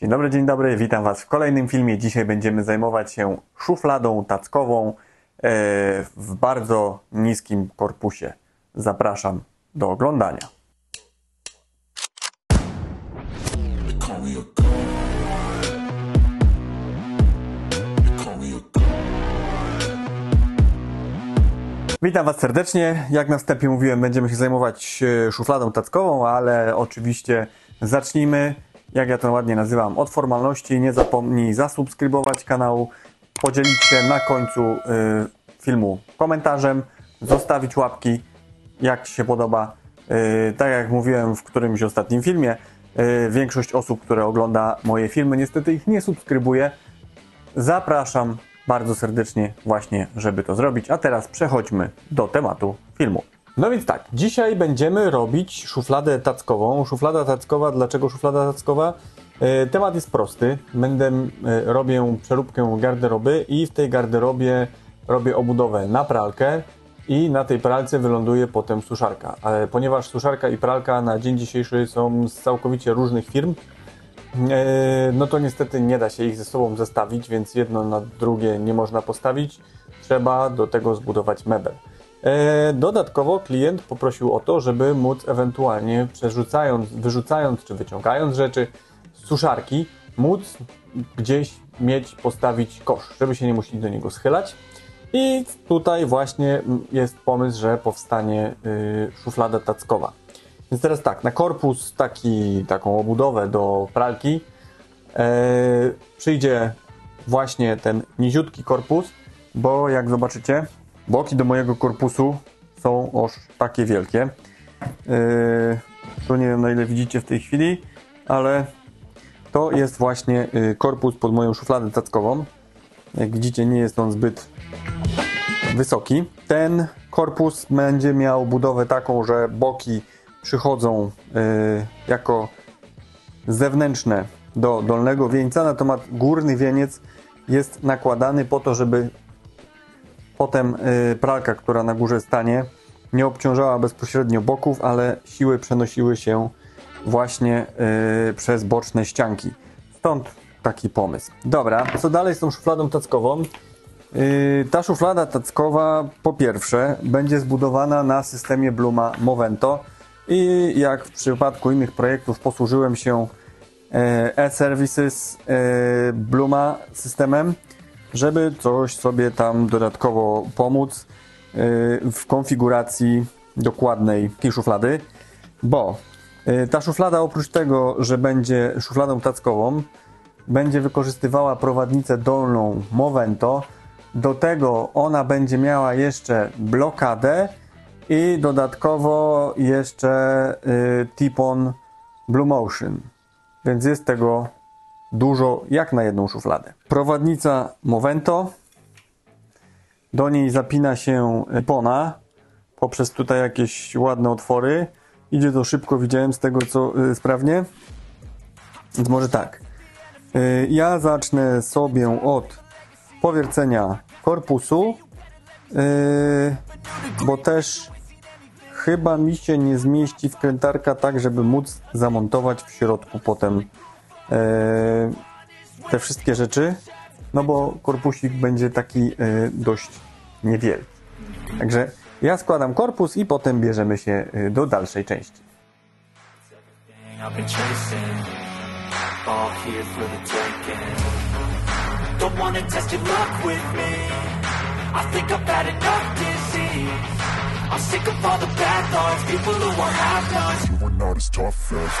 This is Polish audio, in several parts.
Dzień dobry, dzień dobry, witam Was w kolejnym filmie. Dzisiaj będziemy zajmować się szufladą tackową e, w bardzo niskim korpusie. Zapraszam do oglądania. Witam Was serdecznie. Jak na wstępie mówiłem, będziemy się zajmować e, szufladą tackową, ale oczywiście zacznijmy, jak ja to ładnie nazywam, od formalności. Nie zapomnij zasubskrybować kanału, podzielić się na końcu e, filmu komentarzem, zostawić łapki, jak Ci się podoba. E, Tak jak mówiłem w którymś ostatnim filmie, e, większość osób, które ogląda moje filmy, niestety ich nie subskrybuje. Zapraszam bardzo serdecznie właśnie, żeby to zrobić. A teraz przechodźmy do tematu filmu. No więc tak, dzisiaj będziemy robić szufladę tackową. Szuflada tackowa, dlaczego szuflada tackowa? E, Temat jest prosty. Będę e, robię przeróbkę garderoby i w tej garderobie robię obudowę na pralkę i na tej pralce wyląduje potem suszarka. Ale ponieważ suszarka i pralka na dzień dzisiejszy są z całkowicie różnych firm, E, no to niestety nie da się ich ze sobą zestawić, więc jedno na drugie nie można postawić. Trzeba do tego zbudować mebel. E, Dodatkowo klient poprosił o to, żeby móc ewentualnie przerzucając, wyrzucając czy wyciągając rzeczy z suszarki, móc gdzieś mieć, postawić kosz, żeby się nie musieli do niego schylać. I tutaj właśnie jest pomysł, że powstanie y, szuflada tackowa. Więc teraz tak, na korpus taki, taką obudowę do pralki e, przyjdzie właśnie ten niziutki korpus, bo jak zobaczycie, boki do mojego korpusu są aż takie wielkie. E, tu nie wiem na ile widzicie w tej chwili, ale to jest właśnie y, korpus pod moją szufladę tackową. Jak widzicie, nie jest on zbyt wysoki. Ten korpus będzie miał budowę taką, że boki przychodzą y, jako zewnętrzne do dolnego wieńca, natomiast górny wieniec jest nakładany po to, żeby potem y, pralka, która na górze stanie, nie obciążała bezpośrednio boków, ale siły przenosiły się właśnie y, przez boczne ścianki. Stąd taki pomysł. Dobra, co dalej z tą szufladą tackową? Yy, Ta szuflada tackowa po pierwsze będzie zbudowana na systemie Bluma Movento i jak w przypadku innych projektów posłużyłem się e-services Bluma systemem, żeby coś sobie tam dodatkowo pomóc e, w konfiguracji dokładnej tej szuflady, bo e, ta szuflada oprócz tego, że będzie szufladą tackową, będzie wykorzystywała prowadnicę dolną Movento. Do tego ona będzie miała jeszcze blokadę i dodatkowo jeszcze y, Tipon Blue Motion. Więc jest tego dużo jak na jedną szufladę. Prowadnica Movento. Do niej zapina się Tipona poprzez tutaj jakieś ładne otwory. Idzie to szybko, widziałem z tego co y, sprawnie. Więc może tak. Y, Ja zacznę sobie od powiercenia korpusu, yy, bo też chyba mi się nie zmieści wkrętarka tak, żeby móc zamontować w środku potem yy, te wszystkie rzeczy, no bo korpusik będzie taki yy, dość niewielki. Także ja składam korpus i potem bierzemy się yy, do dalszej części. I'm sick of all the bad thoughts, people who are half-nots. You are not as tough as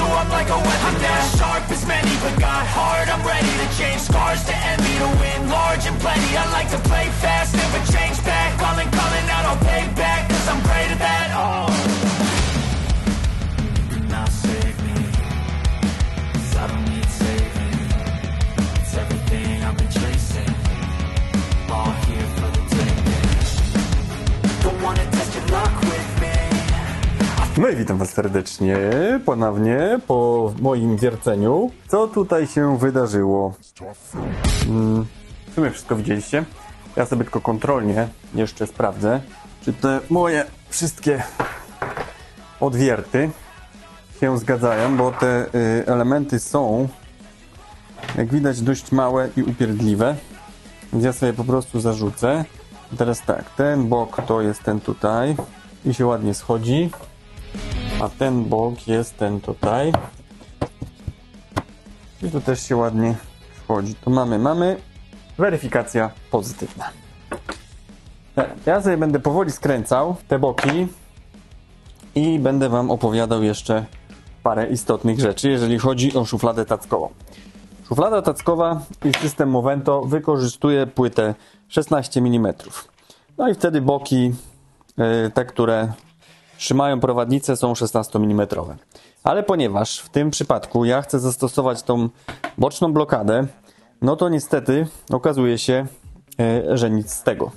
i'm like a weapon. Dash sharp as many, but got hard, I'm ready to change Scars to envy, to win large and plenty. I like to play fast, never change back. Calling, calling out, I'll pay back Cause I'm great at that, oh. Save I don't need saving. It's everything I've been chasing. All here for the taking. Don't wanna test your luck No i witam Was serdecznie ponownie po moim wierceniu. Co tutaj się wydarzyło? Mm, w sumie wszystko widzieliście. Ja sobie tylko kontrolnie jeszcze sprawdzę, czy te moje wszystkie odwierty się zgadzają, bo te y, elementy są, jak widać, dość małe i upierdliwe. Więc ja sobie po prostu zarzucę. Teraz tak, ten bok to jest ten tutaj i się ładnie schodzi, a ten bok jest ten tutaj. I tu też się ładnie schodzi. To mamy, mamy weryfikacja pozytywna. Teraz Ja sobie będę powoli skręcał te boki i będę Wam opowiadał jeszcze parę istotnych rzeczy, jeżeli chodzi o szufladę tackową. Szuflada tackowa i system Movento wykorzystuje płytę 16 mm. No i wtedy boki, y, te, które trzymają prowadnicę, są 16 mm. Ale ponieważ w tym przypadku ja chcę zastosować tą boczną blokadę, no to niestety okazuje się, y, że nic z tego.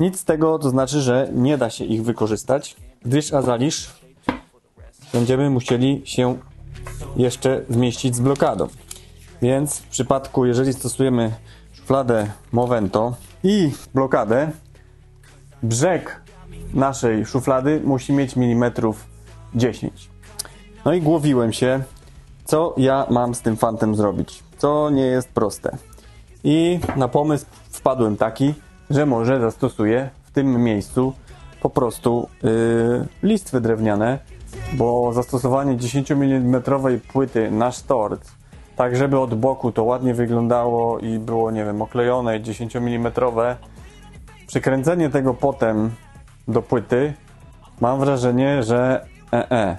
Nic z tego to znaczy, że nie da się ich wykorzystać, gdyż azalisz będziemy musieli się jeszcze zmieścić z blokadą. Więc w przypadku, jeżeli stosujemy szufladę Movento i blokadę, brzeg naszej szuflady musi mieć milimetrów 10. No i głowiłem się, co ja mam z tym fantem zrobić, co nie jest proste. I na pomysł wpadłem taki, że może zastosuję w tym miejscu po prostu yy, listwy drewniane, bo zastosowanie 10 mm płyty na sztort, tak żeby od boku to ładnie wyglądało i było, nie wiem, oklejone 10 mm, przykręcenie tego potem do płyty, mam wrażenie, że e, e.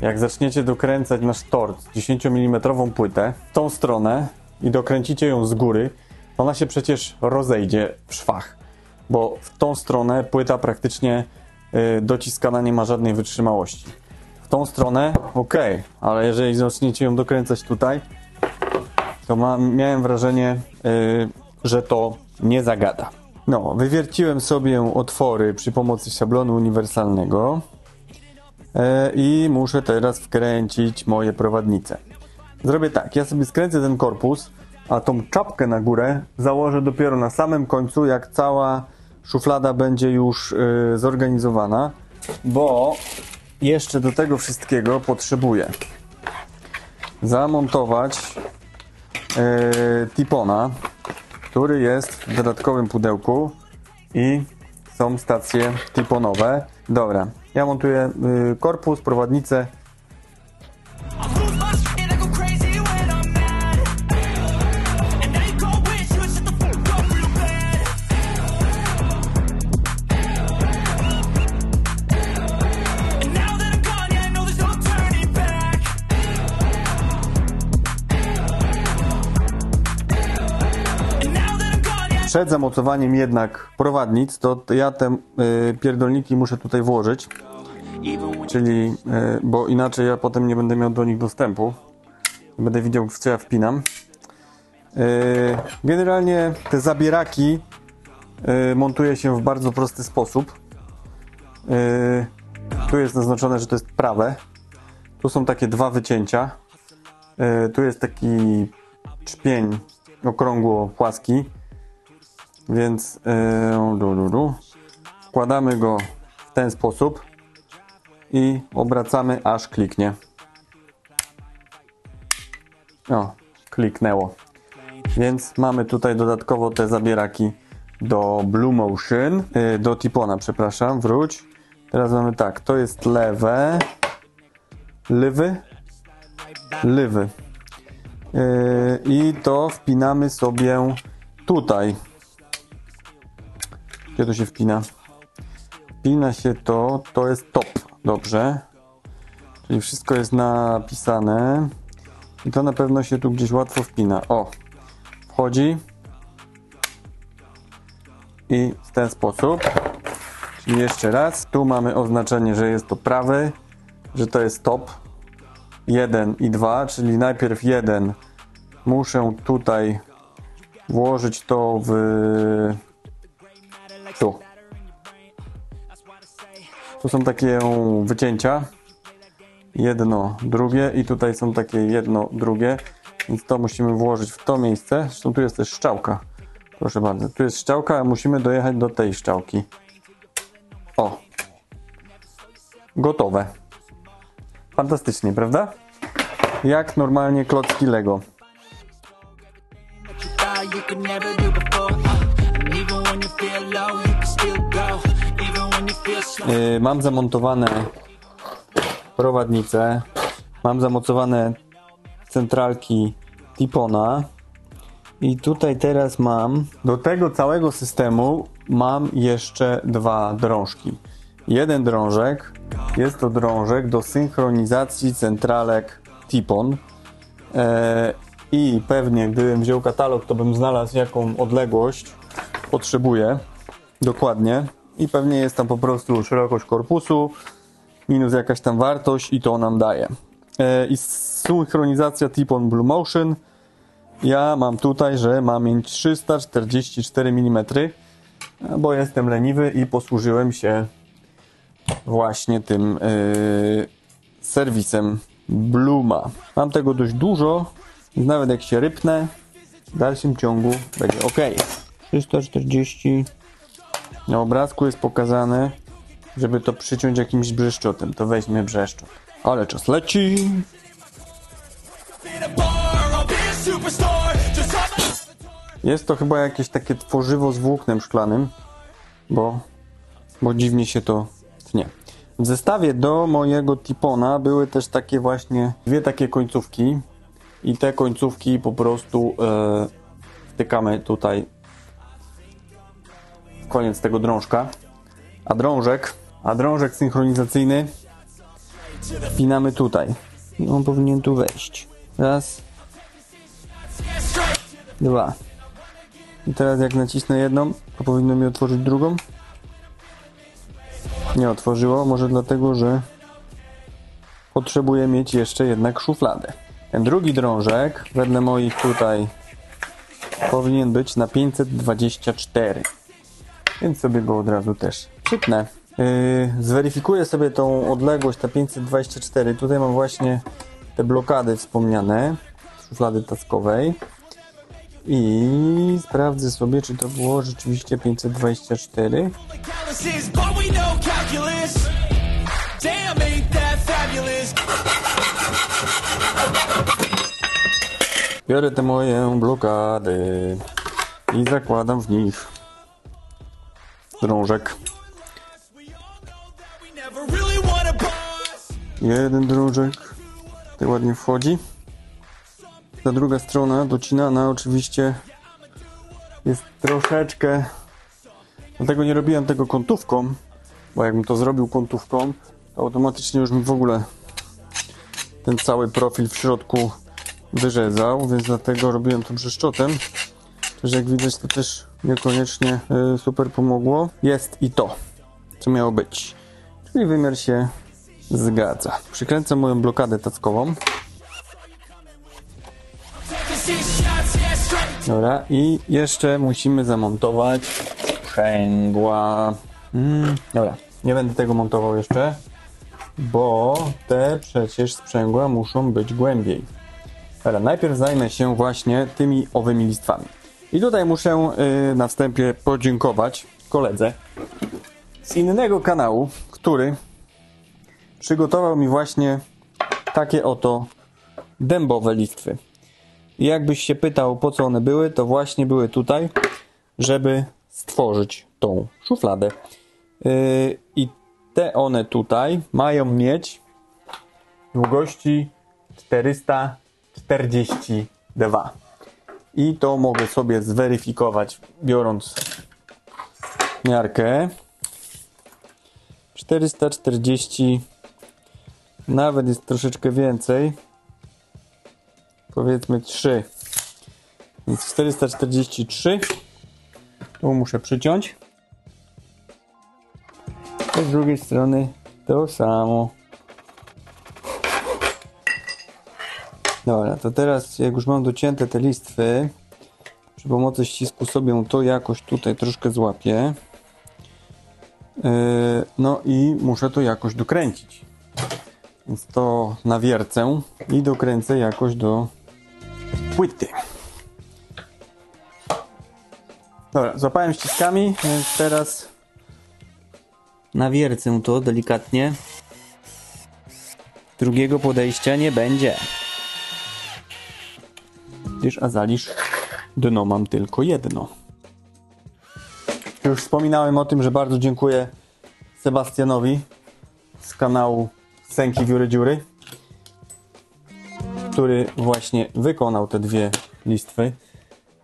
Jak zaczniecie dokręcać na sztort 10 mm płytę w tą stronę i dokręcicie ją z góry, ona się przecież rozejdzie w szwach, bo w tą stronę płyta praktycznie y, dociskana nie ma żadnej wytrzymałości. W tą stronę ok, ale jeżeli zaczniecie ją dokręcać tutaj, to ma, miałem wrażenie, y, że to nie zagada. No, wywierciłem sobie otwory przy pomocy szablonu uniwersalnego e, i muszę teraz wkręcić moje prowadnice. Zrobię tak, ja sobie skręcę ten korpus, a tą czapkę na górę założę dopiero na samym końcu, jak cała szuflada będzie już y, zorganizowana, bo jeszcze do tego wszystkiego potrzebuję zamontować y, tipona, który jest w dodatkowym pudełku i są stacje tiponowe. Dobra, ja montuję y, korpus, prowadnicę Przed zamocowaniem jednak prowadnic, to ja te y, pierdolniki muszę tutaj włożyć, czyli, y, bo inaczej ja potem nie będę miał do nich dostępu. Będę widział, w co ja wpinam. Y, generalnie te zabieraki montuje się w bardzo prosty sposób. Tu jest zaznaczone, że to jest prawe. Tu są takie dwa wycięcia. Tu jest taki czpień okrągło płaski. Więc yy, wkładamy go w ten sposób i obracamy aż kliknie. O, kliknęło. Więc mamy tutaj dodatkowo te zabieraki do Blue Motion, yy, do Tipona, przepraszam, wróć. Teraz mamy tak, to jest lewe, lewy, lewy. Yy, I to wpinamy sobie tutaj. Gdzie to się wpina? Wpina się to, to jest top. Dobrze. Czyli wszystko jest napisane. I to na pewno się tu gdzieś łatwo wpina. O, wchodzi. I w ten sposób. Czyli jeszcze raz. Tu mamy oznaczenie, że jest to prawy, że to jest top. 1 i 2, czyli najpierw 1 muszę tutaj włożyć to w tu. Tu są takie wycięcia jedno, drugie i tutaj są takie jedno, drugie, więc to musimy włożyć w to miejsce. Zresztą tu jest też szczałka. Proszę bardzo, tu jest szczałka, a musimy dojechać do tej szczałki. O. Gotowe. Fantastycznie, prawda? Jak normalnie klocki Lego. you could never do mam zamontowane prowadnice, mam zamocowane centralki Tipona. I tutaj teraz mam do tego całego systemu mam jeszcze dwa drążki. Jeden drążek jest to drążek do synchronizacji centralek Tipon. E, i pewnie gdybym wziął katalog, to bym znalazł jaką odległość potrzebuję. Dokładnie i pewnie jest tam po prostu szerokość korpusu minus jakaś tam wartość i to nam daje. E, I synchronizacja Tipon Blue Motion ja mam tutaj, że mam mieć 344 mm, bo jestem leniwy i posłużyłem się właśnie tym yy, serwisem Bluma. Mam tego dość dużo, więc nawet jak się rypnę, w dalszym ciągu będzie ok. 340 na obrazku jest pokazane, żeby to przyciąć jakimś brzeszczotem. To weźmy brzeszczot. Ale czas leci. Jest to chyba jakieś takie tworzywo z włóknem szklanym, bo, bo dziwnie się to tnie. W zestawie do mojego Tipona były też takie właśnie dwie takie końcówki i te końcówki po prostu e, wtykamy tutaj koniec tego drążka. A drążek, a drążek synchronizacyjny wpinamy tutaj. I on powinien tu wejść. Raz, dwa. I teraz jak nacisnę jedną, to powinno mi otworzyć drugą. Nie otworzyło, może dlatego, że potrzebuję mieć jeszcze jednak szufladę. Ten drugi drążek, wedle moich tutaj, powinien być na 524. Więc sobie go od razu też przypnę. Yy, zweryfikuję sobie tą odległość na 524. Tutaj mam właśnie te blokady wspomniane z szuflady taskowej. I sprawdzę sobie, czy to było rzeczywiście 524. calluses, but we know calculus. Damn, ain't that fabulous? Biorę te moje blokady i zakładam w nich drążek. Jeden drążek tutaj ładnie wchodzi. Ta druga strona docinana oczywiście jest troszeczkę... Dlatego nie robiłem tego kątówką, bo jakbym to zrobił kątówką, to automatycznie już mi w ogóle ten cały profil w środku wyrzezał, więc dlatego robiłem to brzeszczotem. Też jak widać to też niekoniecznie y, super pomogło. Jest i to, co miało być. Czyli wymiar się zgadza. Przykręcam moją blokadę tackową. Dobra, i jeszcze musimy zamontować sprzęgła. Mm, dobra, nie będę tego montował jeszcze, bo te przecież sprzęgła muszą być głębiej. Dobra, najpierw zajmę się właśnie tymi owymi listwami. I tutaj muszę y, na wstępie podziękować koledze z innego kanału, który przygotował mi właśnie takie oto dębowe listwy. I jakbyś się pytał, po co one były, to właśnie były tutaj, żeby stworzyć tą szufladę. Yy, I te one tutaj mają mieć długości 442. I to mogę sobie zweryfikować, biorąc miarkę. 440, nawet jest troszeczkę więcej powiedzmy 3. Więc 443. Tu muszę przyciąć. Z drugiej strony to samo. Dobra, to teraz jak już mam docięte te listwy, przy pomocy ścisku sobie to jakoś tutaj troszkę złapię. Yy, no i muszę to jakoś dokręcić. Więc to nawiercę i dokręcę jakoś do płyty. Dobra, złapałem ściskami, więc teraz nawiercę to delikatnie. Drugiego podejścia nie będzie. Gdyż Azalisz dno mam tylko jedno. Już wspominałem o tym, że bardzo dziękuję Sebastianowi z kanału Sęki Wióry Dziury, który właśnie wykonał te dwie listwy.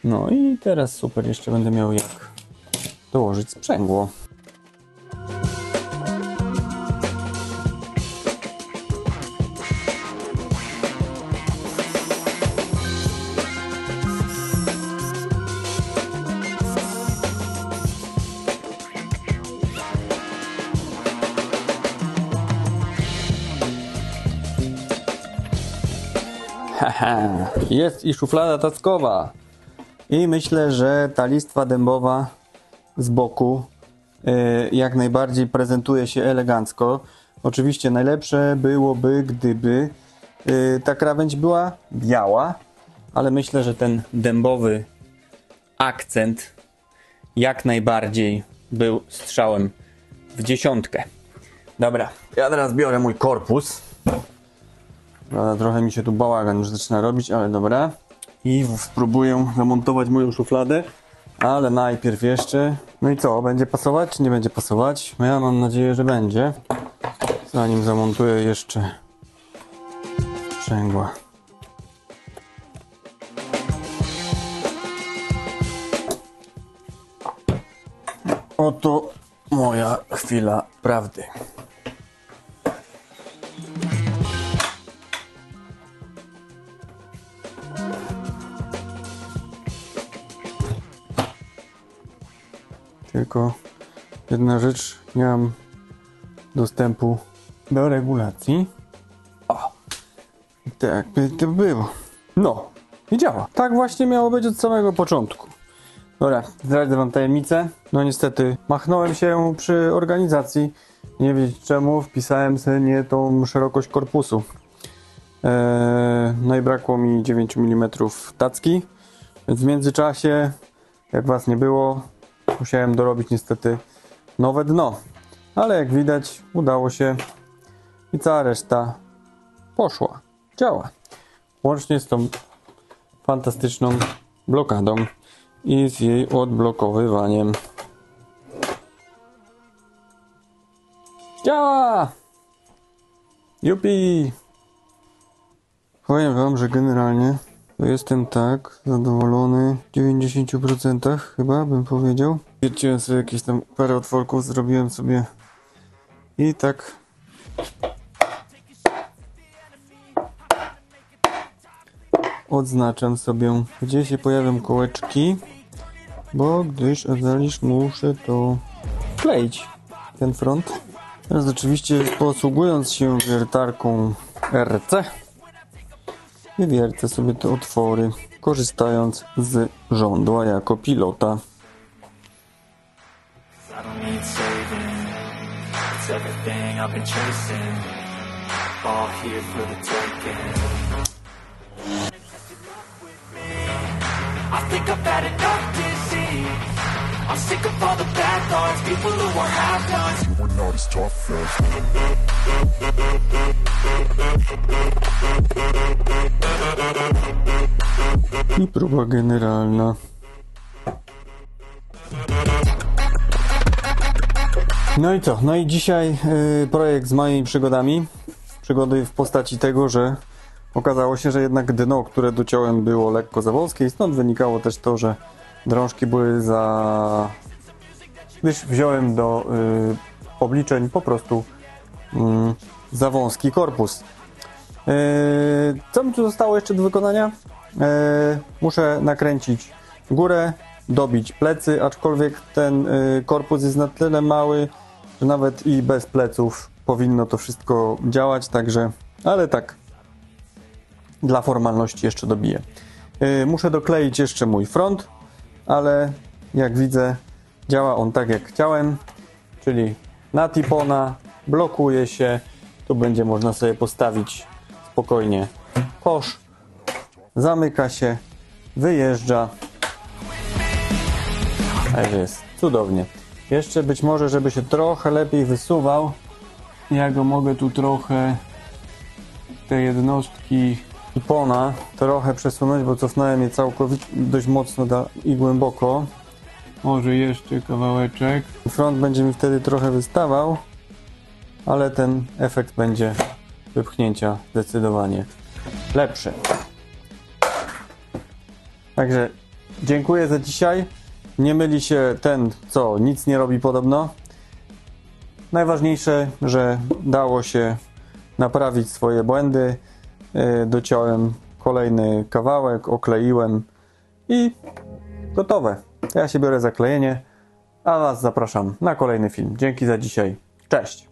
No i teraz super, jeszcze będę miał jak dołożyć sprzęgło. Jest i szuflada tackowa. I myślę, że ta listwa dębowa z boku e, jak najbardziej prezentuje się elegancko. Oczywiście najlepsze byłoby, gdyby e, ta krawędź była biała, ale myślę, że ten dębowy akcent jak najbardziej był strzałem w dziesiątkę. Dobra, ja teraz biorę mój korpus. Prawda, trochę mi się tu bałagan już zaczyna robić, ale dobra. I spróbuję zamontować moją szufladę, ale najpierw jeszcze. No i co, będzie pasować czy nie będzie pasować? No Ja mam nadzieję, że będzie. Zanim zamontuję jeszcze sprzęgła. Oto moja chwila prawdy. Tylko jedna rzecz, nie mam dostępu do regulacji. O! Tak by to było. No, i działa. Tak właśnie miało być od samego początku. Dobra, zdradzę wam tajemnicę. No niestety, machnąłem się przy organizacji. Nie wiedzieć czemu, wpisałem sobie nie tą szerokość korpusu. Eee, no i brakło mi 9 mm tacki. Więc w międzyczasie, jak was nie było, musiałem dorobić niestety nowe dno. Ale jak widać, udało się i cała reszta poszła. Działa. Łącznie z tą fantastyczną blokadą i z jej odblokowywaniem. Działa! Jupi! Powiem wam, że generalnie to jestem tak zadowolony w 90% chyba bym powiedział. Wierciłem sobie jakieś tam parę otworków, zrobiłem sobie i tak odznaczam sobie, gdzie się pojawią kołeczki, bo gdyż Azalisz muszę to kleić, ten front. Teraz oczywiście posługując się wiertarką RC, wywiercę sobie te otwory, korzystając z żądła jako pilota. I think I've had enough. I'm sick of all the bad thoughts, people who are half-nots. You were not as tough as I próba generalna. No i co? No i dzisiaj y, projekt z moimi przygodami. Przygody w postaci tego, że okazało się, że jednak dno, które dociąłem było lekko za wąskie i stąd wynikało też to, że drążki były za... Gdyż wziąłem do y, obliczeń po prostu mm, za wąski korpus. Eee, Co mi tu zostało jeszcze do wykonania? Eee, Muszę nakręcić górę, dobić plecy, aczkolwiek ten y, korpus jest na tyle mały, że nawet i bez pleców powinno to wszystko działać, także, ale tak, dla formalności jeszcze dobiję. Eee, Muszę dokleić jeszcze mój front, ale jak widzę, działa on tak jak chciałem, czyli na tipona, blokuje się, Tu będzie można sobie postawić spokojnie kosz. Zamyka się, wyjeżdża. Tak jest, cudownie. Jeszcze być może, żeby się trochę lepiej wysuwał, ja go mogę tu trochę te jednostki pona trochę przesunąć, bo cofnąłem je całkowicie dość mocno i głęboko. Może jeszcze kawałeczek. Front będzie mi wtedy trochę wystawał, ale ten efekt będzie wypchnięcia zdecydowanie lepszy. Także dziękuję za dzisiaj. Nie myli się ten, co nic nie robi podobno. Najważniejsze, że dało się naprawić swoje błędy. Yy, Dociąłem kolejny kawałek, okleiłem i gotowe. Ja się biorę za klejenie, a Was zapraszam na kolejny film. Dzięki za dzisiaj. Cześć!